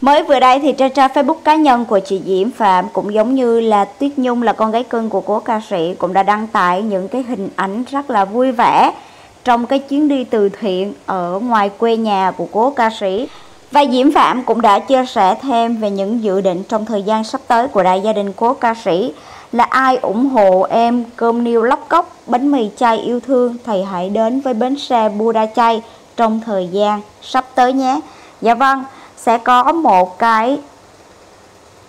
Mới vừa đây thì trên trang Facebook cá nhân của chị Diễm Phạm cũng giống như là Tuyết Nhung là con gái cưng của cố ca sĩ cũng đã đăng tải những cái hình ảnh rất là vui vẻ trong cái chuyến đi từ thiện ở ngoài quê nhà của cố ca sĩ. Và Diễm Phạm cũng đã chia sẻ thêm về những dự định trong thời gian sắp tới của đại gia đình cố ca sĩ là ai ủng hộ em cơm niêu lóc cốc, bánh mì chay yêu thương thì hãy đến với bến xe Buda Chay trong thời gian sắp tới nhé. Dạ vâng, sẽ có một cái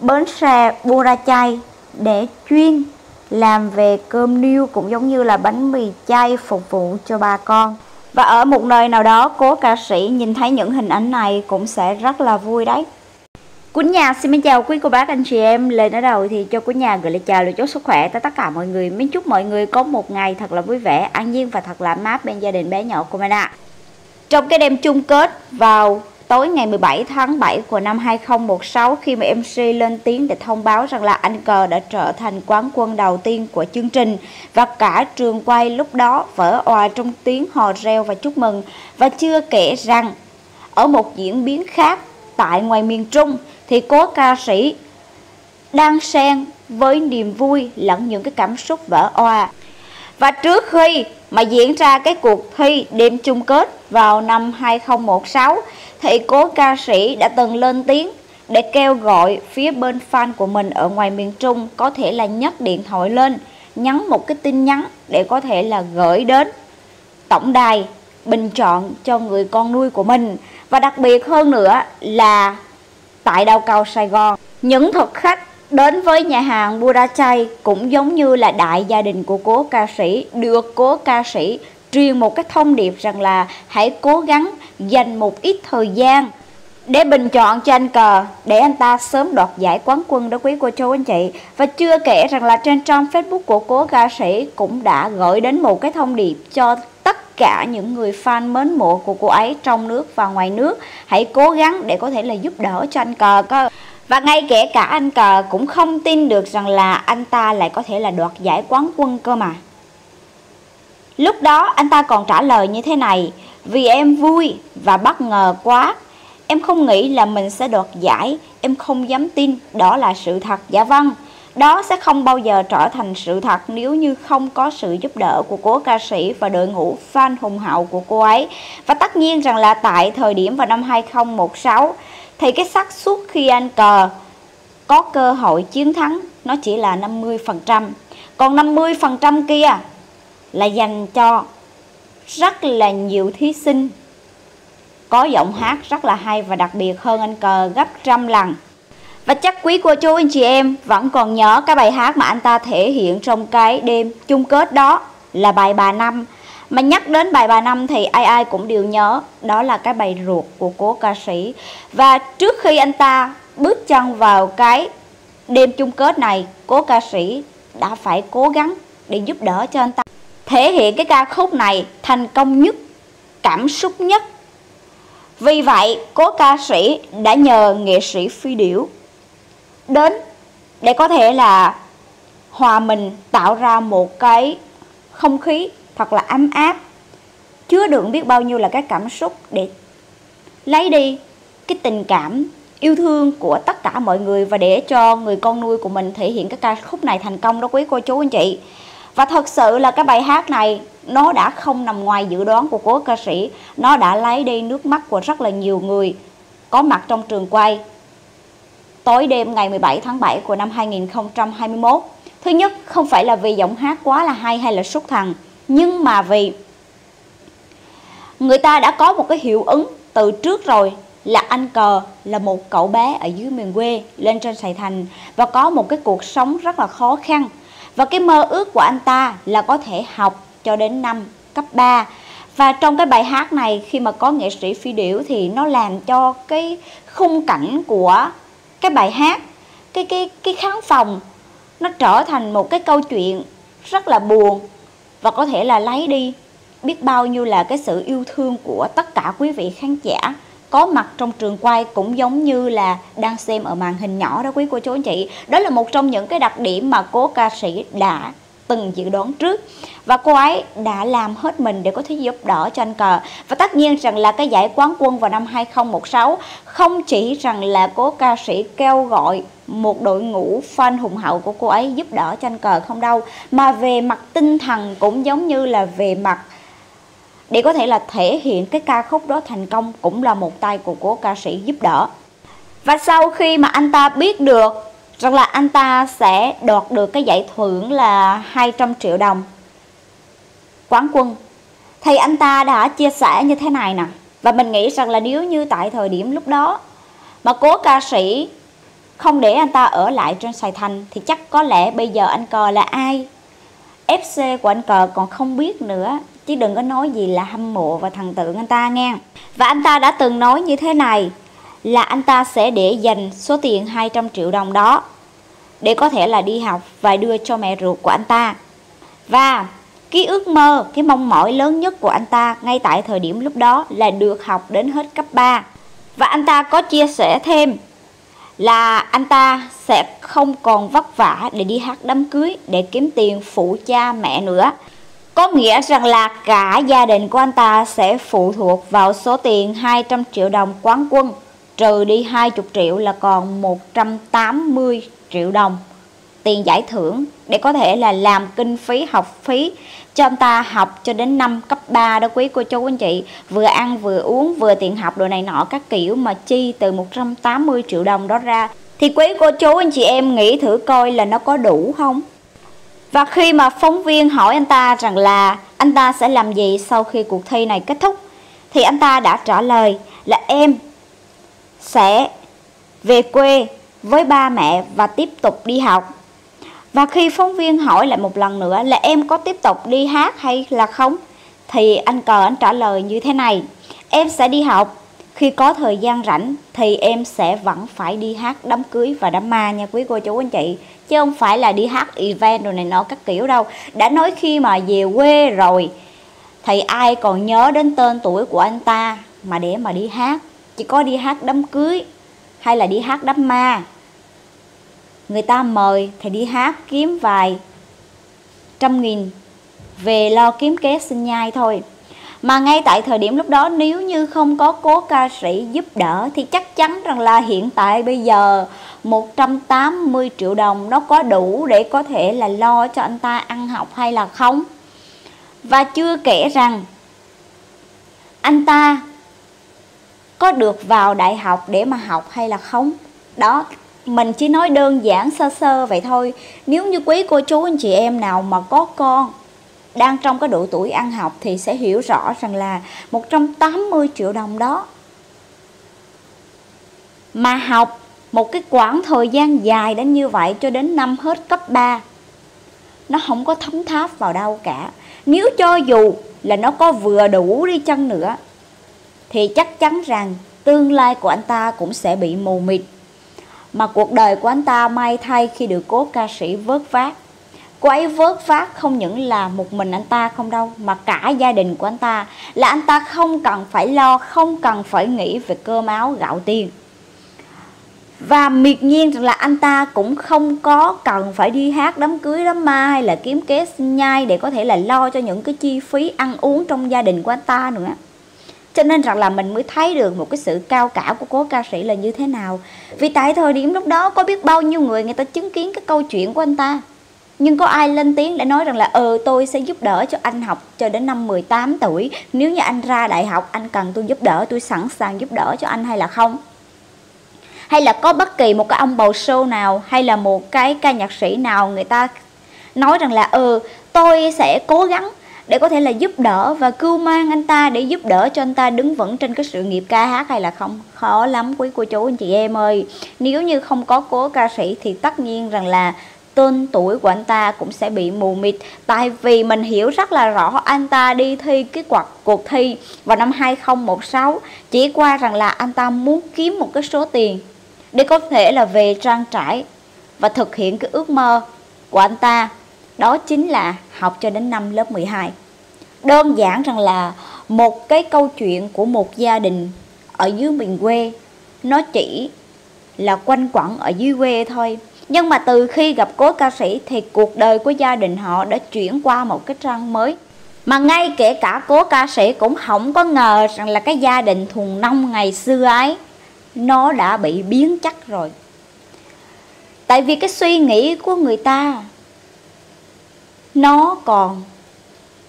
bến xe Buda Chay để chuyên làm về cơm niêu cũng giống như là bánh mì chay phục vụ cho bà con. Và ở một nơi nào đó cố ca sĩ nhìn thấy những hình ảnh này cũng sẽ rất là vui đấy. Quýnh nhà xin chào quý cô bác anh chị em Lời nói đầu thì cho Quýnh nhà gửi lời chào lời chúc sức khỏe tới tất cả mọi người Mến chúc mọi người có một ngày thật là vui vẻ, an nhiên và thật là mát bên gia đình bé nhỏ của mình ạ Trong cái đêm chung kết vào tối ngày 17 tháng 7 của năm 2016 khi mà MC lên tiếng để thông báo rằng là anh cờ đã trở thành quán quân đầu tiên của chương trình và cả trường quay lúc đó vỡ òa trong tiếng hò reo và chúc mừng và chưa kể rằng, ở một diễn biến khác tại ngoài miền Trung thì cố ca sĩ đang xen với niềm vui lẫn những cái cảm xúc vỡ òa. Và trước khi mà diễn ra cái cuộc thi đêm chung kết vào năm 2016 thì cố ca sĩ đã từng lên tiếng để kêu gọi phía bên fan của mình ở ngoài miền Trung có thể là nhấc điện thoại lên, nhắn một cái tin nhắn để có thể là gửi đến tổng đài bình chọn cho người con nuôi của mình. Và đặc biệt hơn nữa là tại đào cầu Sài Gòn, những thực khách đến với nhà hàng Buddha Chay cũng giống như là đại gia đình của cố ca sĩ, được cố ca sĩ truyền một cái thông điệp rằng là hãy cố gắng dành một ít thời gian để bình chọn cho anh cờ, để anh ta sớm đoạt giải quán quân đó quý cô chú anh chị. Và chưa kể rằng là trên trang Facebook của cố ca sĩ cũng đã gửi đến một cái thông điệp cho tất cả những người fan mến mộ của cô ấy trong nước và ngoài nước. Hãy cố gắng để có thể là giúp đỡ cho anh cờ cơ. Và ngay kể cả anh cờ cũng không tin được rằng là anh ta lại có thể là đoạt giải quán quân cơ mà lúc đó anh ta còn trả lời như thế này, vì em vui và bất ngờ quá Em không nghĩ là mình sẽ đoạt giải Em không dám tin đó là sự thật Dạ vâng đó sẽ không bao giờ trở thành sự thật nếu như không có sự giúp đỡ của cố ca sĩ và đội ngũ fan hùng hậu của cô ấy. Và tất nhiên rằng là tại thời điểm vào năm 2016 thì cái xác suất khi anh cờ có cơ hội chiến thắng nó chỉ là 50%. Còn 50% kia là dành cho rất là nhiều thí sinh. Có giọng hát rất là hay và đặc biệt hơn anh cờ gấp trăm lần. Và chắc quý cô chú, anh chị em vẫn còn nhớ cái bài hát mà anh ta thể hiện trong cái đêm chung kết đó là bài bà năm. Mà nhắc đến bài bà năm thì ai ai cũng đều nhớ, đó là cái bài ruột của cố ca sĩ. Và trước khi anh ta bước chân vào cái đêm chung kết này, cố ca sĩ đã phải cố gắng để giúp đỡ cho anh ta thể hiện cái ca khúc này thành công nhất cảm xúc nhất. Vì vậy, cố ca sĩ đã nhờ nghệ sĩ phi điểu đến để có thể là hòa mình tạo ra một cái không khí thật là ấm áp chứa đựng biết bao nhiêu là cái cảm xúc để lấy đi cái tình cảm yêu thương của tất cả mọi người và để cho người con nuôi của mình thể hiện cái ca khúc này thành công đó quý cô chú anh chị và thật sự là cái bài hát này, nó đã không nằm ngoài dự đoán của cố ca sĩ. Nó đã lấy đi nước mắt của rất là nhiều người có mặt trong trường quay. Tối đêm ngày 17 tháng 7 của năm 2021 thứ nhất, không phải là vì giọng hát quá là hay hay là xuất thần nhưng mà vì người ta đã có một cái hiệu ứng từ trước rồi, là anh cờ là một cậu bé ở dưới miền quê lên trên Sài Thành và có một cái cuộc sống rất là khó khăn và cái mơ ước của anh ta là có thể học cho đến năm cấp 3 và trong cái bài hát này, khi mà có nghệ sĩ phi điểu thì nó làm cho cái khung cảnh của cái bài hát, cái cái cái khán phòng, nó trở thành một cái câu chuyện rất là buồn và có thể là lấy đi biết bao nhiêu là cái sự yêu thương của tất cả quý vị khán giả có mặt trong trường quay cũng giống như là đang xem ở màn hình nhỏ đó quý cô chú anh chị. Đó là một trong những cái đặc điểm mà cố ca sĩ đã từng dự đoán trước. Và cô ấy đã làm hết mình để có thể giúp đỡ cho anh cờ. Và tất nhiên rằng là cái giải quán quân vào năm 2016 không chỉ rằng là cố ca sĩ kêu gọi một đội ngũ fan hùng hậu của cô ấy giúp đỡ cho anh cờ không đâu, mà về mặt tinh thần cũng giống như là về mặt để có thể là thể hiện cái ca khúc đó thành công cũng là một tay của cố ca sĩ giúp đỡ. Và sau khi mà anh ta biết được rằng là anh ta sẽ đoạt được cái giải thưởng là 200 triệu đồng quán quân, thì anh ta đã chia sẻ như thế này nè. Và mình nghĩ rằng là nếu như tại thời điểm lúc đó mà cố ca sĩ không để anh ta ở lại trên Sài Thành, thì chắc có lẽ bây giờ anh cờ là ai? FC của anh cờ còn không biết nữa chứ đừng có nói gì là hâm mộ và thần tượng anh ta nghe và anh ta đã từng nói như thế này là anh ta sẽ để dành số tiền 200 triệu đồng đó để có thể là đi học và đưa cho mẹ ruột của anh ta. Và cái ước mơ, cái mong mỏi lớn nhất của anh ta ngay tại thời điểm lúc đó là được học đến hết cấp 3. Và anh ta có chia sẻ thêm là anh ta sẽ không còn vất vả để đi hát đám cưới để kiếm tiền phụ cha mẹ nữa. Có nghĩa rằng là cả gia đình của anh ta sẽ phụ thuộc vào số tiền 200 triệu đồng quán quân, trừ đi 20 triệu là còn 180 triệu đồng tiền giải thưởng để có thể là làm kinh phí, học phí cho anh ta học cho đến năm cấp 3 đó quý cô chú, anh chị. Vừa ăn vừa uống, vừa tiền học đồ này nọ, các kiểu mà chi từ 180 triệu đồng đó ra. Thì quý cô chú, anh chị em nghĩ thử coi là nó có đủ không? Và khi mà phóng viên hỏi anh ta rằng là anh ta sẽ làm gì sau khi cuộc thi này kết thúc thì anh ta đã trả lời là em sẽ về quê với ba mẹ và tiếp tục đi học. Và khi phóng viên hỏi lại một lần nữa là em có tiếp tục đi hát hay là không? Thì anh cờ anh trả lời như thế này. Em sẽ đi học, khi có thời gian rảnh thì em sẽ vẫn phải đi hát đám cưới và đám ma nha quý cô chú, anh chị. Chứ không phải là đi hát event rồi này nọ các kiểu đâu. Đã nói khi mà về quê rồi thì ai còn nhớ đến tên tuổi của anh ta mà để mà đi hát. Chỉ có đi hát đám cưới hay là đi hát đám ma người ta mời thì đi hát kiếm vài trăm nghìn về lo kiếm kế sinh nhai thôi mà ngay tại thời điểm lúc đó, nếu như không có cố ca sĩ giúp đỡ, thì chắc chắn rằng là hiện tại bây giờ 180 triệu đồng nó có đủ để có thể là lo cho anh ta ăn học hay là không. Và chưa kể rằng anh ta có được vào đại học để mà học hay là không. Đó, mình chỉ nói đơn giản sơ sơ vậy thôi. Nếu như quý cô chú, anh chị em nào mà có con đang trong cái độ tuổi ăn học thì sẽ hiểu rõ rằng là 180 triệu đồng đó mà học một cái quãng thời gian dài đến như vậy cho đến năm hết cấp 3 nó không có thấm tháp vào đâu cả nếu cho dù là nó có vừa đủ đi chăng nữa, thì chắc chắn rằng tương lai của anh ta cũng sẽ bị mù mịt mà cuộc đời của anh ta may thay khi được cố ca sĩ vớt vát. Cô ấy vớt vát không những là một mình anh ta không đâu mà cả gia đình của anh ta là anh ta không cần phải lo, không cần phải nghĩ về cơm áo gạo tiền. Và miệt nhiên rằng là anh ta cũng không có cần phải đi hát đám cưới đám ma hay là kiếm kế nhai để có thể là lo cho những cái chi phí ăn uống trong gia đình của anh ta nữa. Cho nên rằng là mình mới thấy được một cái sự cao cả của cố ca sĩ là như thế nào. Vì tại thời điểm lúc đó có biết bao nhiêu người người ta chứng kiến cái câu chuyện của anh ta nhưng có ai lên tiếng để nói rằng là ờ tôi sẽ giúp đỡ cho anh học cho đến năm 18 tuổi. Nếu như anh ra đại học, anh cần tôi giúp đỡ, tôi sẵn sàng giúp đỡ cho anh hay là không? Hay là có bất kỳ một cái ông bầu show nào hay là một cái ca nhạc sĩ nào người ta nói rằng là ừ tôi sẽ cố gắng để có thể là giúp đỡ và cưu mang anh ta để giúp đỡ cho anh ta đứng vững trên cái sự nghiệp ca hát hay là không? Khó lắm quý cô chú, anh chị em ơi. Nếu như không có cố ca sĩ thì tất nhiên rằng là tên tuổi của anh ta cũng sẽ bị mù mịt. Tại vì mình hiểu rất là rõ, anh ta đi thi cái quạt cuộc thi vào năm 2016 chỉ qua rằng là anh ta muốn kiếm một cái số tiền để có thể là về trang trải và thực hiện cái ước mơ của anh ta. Đó chính là học cho đến năm lớp 12. Đơn giản rằng là một cái câu chuyện của một gia đình ở dưới miền quê, nó chỉ là quanh quẩn ở dưới quê thôi. Nhưng mà từ khi gặp cố ca sĩ thì cuộc đời của gia đình họ đã chuyển qua một cái trang mới. Mà ngay kể cả cố ca sĩ cũng không có ngờ rằng là cái gia đình thuần nông ngày xưa ấy, nó đã bị biến chất rồi. Tại vì cái suy nghĩ của người ta, nó còn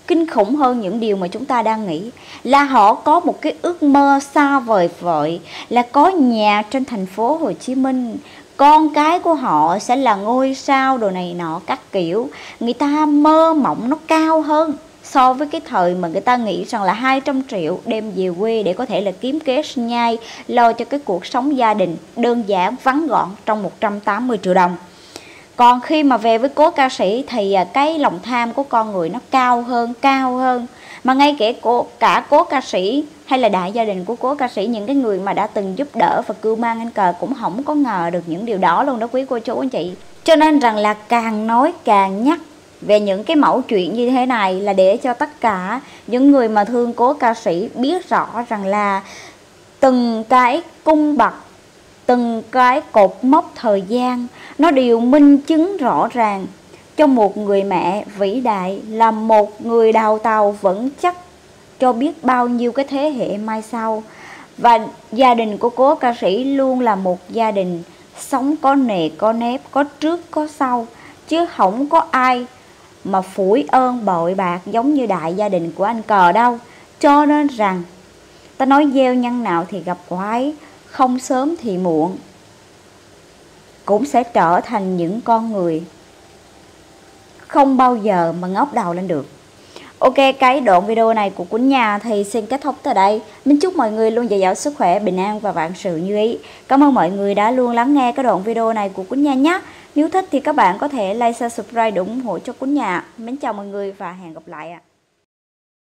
kinh khủng hơn những điều mà chúng ta đang nghĩ là họ có một cái ước mơ xa vời vợi, là có nhà trên thành phố Hồ Chí Minh con cái của họ sẽ là ngôi sao đồ này nọ các kiểu. Người ta mơ mộng nó cao hơn so với cái thời mà người ta nghĩ rằng là 200 triệu đem về quê để có thể là kiếm kế sinh nhai, lo cho cái cuộc sống gia đình đơn giản vắn gọn trong 180 triệu đồng. Còn khi mà về với cố ca sĩ thì à, cái lòng tham của con người nó cao hơn cao hơn. Mà ngay kể cả cố ca sĩ hay là đại gia đình của cố ca sĩ, những cái người mà đã từng giúp đỡ và cưu mang anh cờ cũng không có ngờ được những điều đó luôn đó quý cô chú anh chị. Cho nên rằng là càng nói càng nhắc về những cái mẫu chuyện như thế này là để cho tất cả những người mà thương cố ca sĩ biết rõ rằng là từng cái cung bậc, từng cái cột mốc thời gian, nó đều minh chứng rõ ràng cho một người mẹ vĩ đại là một người đào tàu vững chắc cho biết bao nhiêu cái thế hệ mai sau. Và gia đình của cố ca sĩ luôn là một gia đình sống có nề, có nếp, có trước, có sau, chứ không có ai mà phủi ơn, bội bạc giống như đại gia đình của anh cờ đâu. Cho nên rằng, ta nói gieo nhân nào thì gặp quái, không sớm thì muộn, cũng sẽ trở thành những con người không bao giờ mà ngóc đầu lên được. Ok, cái đoạn video này của Quýnh Nhà thì xin kết thúc tại đây. Mình chúc mọi người luôn dồi dào sức khỏe, bình an và vạn sự như ý. Cảm ơn mọi người đã luôn lắng nghe cái đoạn video này của Quýnh Nhà nhé. Nếu thích thì các bạn có thể like, share, subscribe để ủng hộ cho Quýnh Nhà. Mến chào mọi người và hẹn gặp lại ạ.